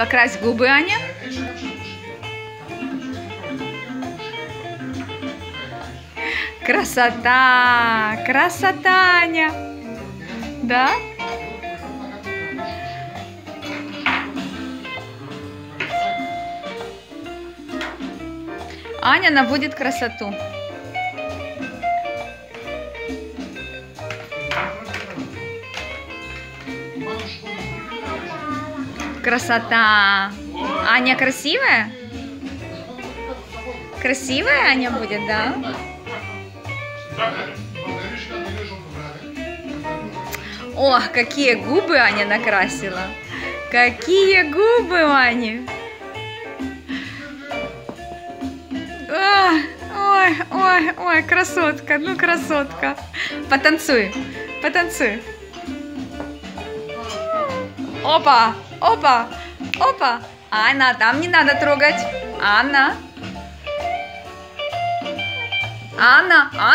Покрась губы, Аня. Красота! Красота, Аня! Да? Аня наводит красоту. Красота! Аня красивая? Красивая Аня будет, да? Ох, какие губы Аня накрасила. Какие губы, Аня. Ой, ой, ой, красотка, ну красотка. Потанцуй, потанцуй. Опа, опа, опа. Анна, там не надо трогать. Анна. Анна, Анна.